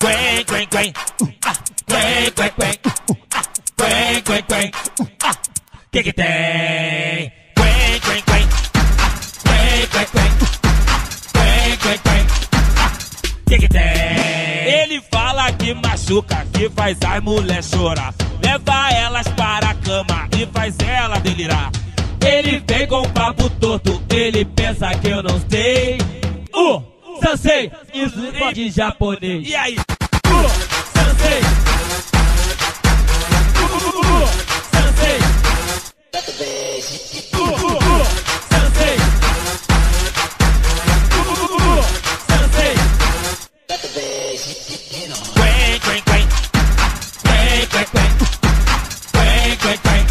Quen, quen, quen. Quen, quen, quen. Quen, quen, quen. Que que tem? Quen, quen, quen. Quen, quen, quen. Quen, quen, quen. Que que tem? Ele fala que machuca, que faz as mulher chorar. Leva elas para a cama e faz ela delirar. Ele vem com um papo torto, ele pensa que eu não sei. Uh, Sansei, isso é de japonês. E aí? Uh, uh, Sansei. Uh, uh, uh, Sansei. Quen, quen, quen. Quen, quen, quen. Quen, quen, quen.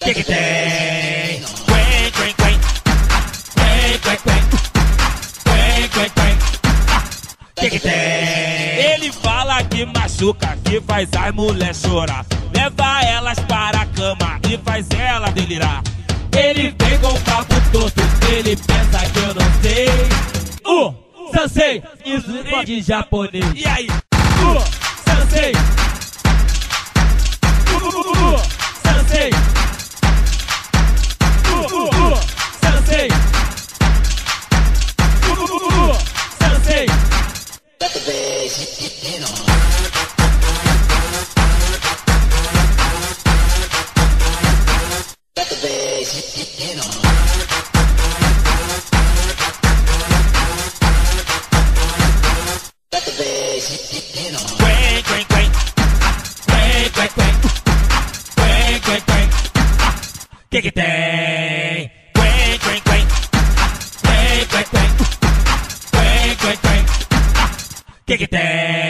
Que que tem? Que tem? Ele fala que machuca, que faz as mulher chorar. Leva elas para a cama e faz ela delirar. Ele vem com um papo torto, ele pensa que eu não sei. Uh, Sansei, isso é de japonês. E aí? Uh, Sansei. Quen, quen, quen.